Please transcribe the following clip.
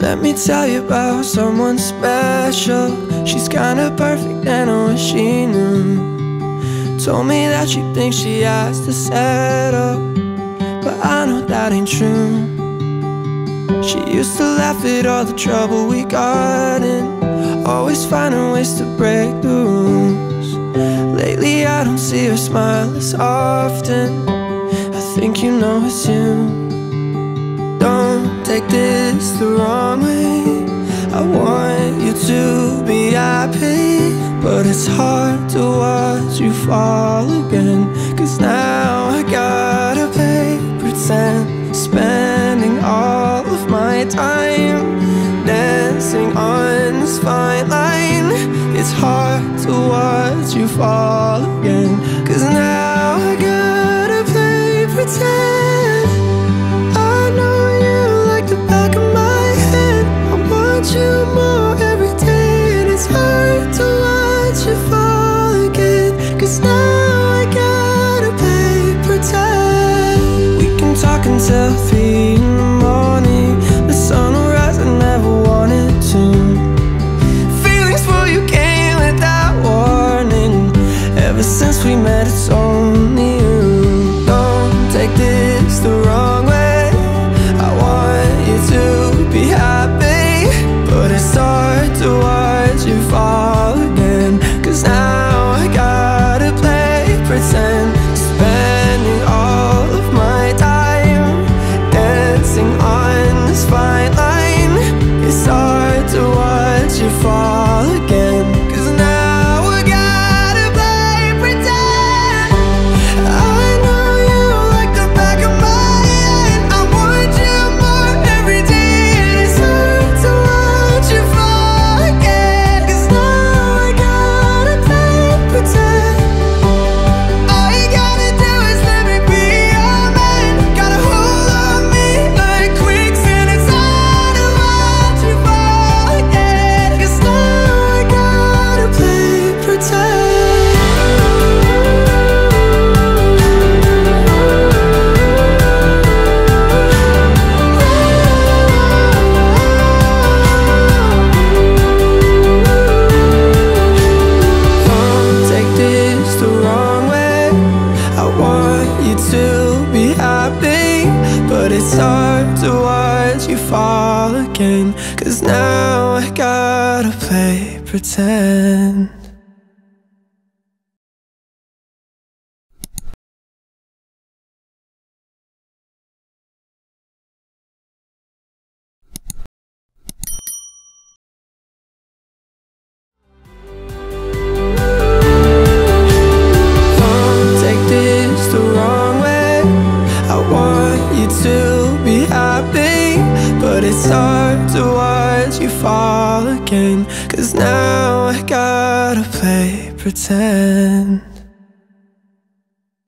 Let me tell you about someone special. She's kinda perfect and I wish she knew. Told me that she thinks she has to settle But I know that ain't true. She used to laugh at all the trouble we got in Always finding ways to break the rules. Lately I don't see her smile as often. I think you know it's you. Don't take this the wrong way. I want you to be happy But it's hard to watch you fall again. Cause now I gotta play pretend Spending all of my time Dancing on this fine line. It's hard to watch you fall again. Cause now you more every day And it's hard to watch you fall again. Cause now I gotta play pretend We can talk until three in the morning. The sun will rise, I never wanted to. Feelings for you came without warning. Ever since we met it's only to watch you fall again. Cause now I gotta play pretend it's hard to watch you fall again. Cause now I gotta play pretend